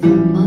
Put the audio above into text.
for